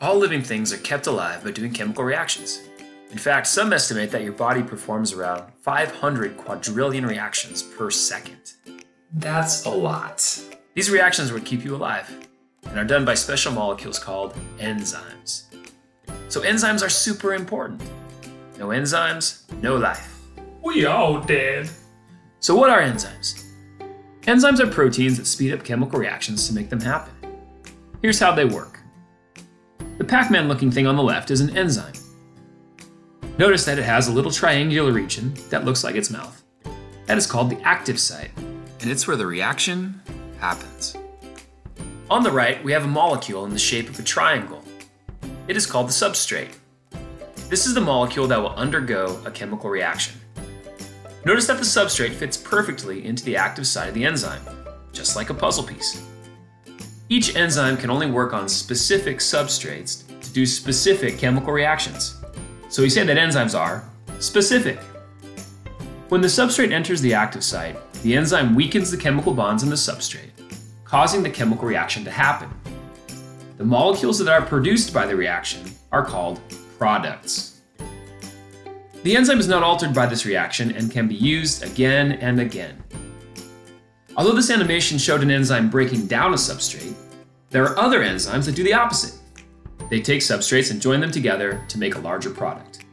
All living things are kept alive by doing chemical reactions. In fact, some estimate that your body performs around 500 quadrillion reactions per second. That's a lot. These reactions would keep you alive and are done by special molecules called enzymes. So enzymes are super important. No enzymes, no life. We all dead. So what are enzymes? Enzymes are proteins that speed up chemical reactions to make them happen. Here's how they work. The Pac-Man looking thing on the left is an enzyme. Notice that it has a little triangular region that looks like its mouth. That is called the active site, and it's where the reaction happens. On the right, we have a molecule in the shape of a triangle. It is called the substrate. This is the molecule that will undergo a chemical reaction. Notice that the substrate fits perfectly into the active site of the enzyme, just like a puzzle piece. Each enzyme can only work on specific substrates to do specific chemical reactions. So we say that enzymes are specific. When the substrate enters the active site, the enzyme weakens the chemical bonds in the substrate, causing the chemical reaction to happen. The molecules that are produced by the reaction are called products. The enzyme is not altered by this reaction and can be used again and again. Although this animation showed an enzyme breaking down a substrate, there are other enzymes that do the opposite. They take substrates and join them together to make a larger product.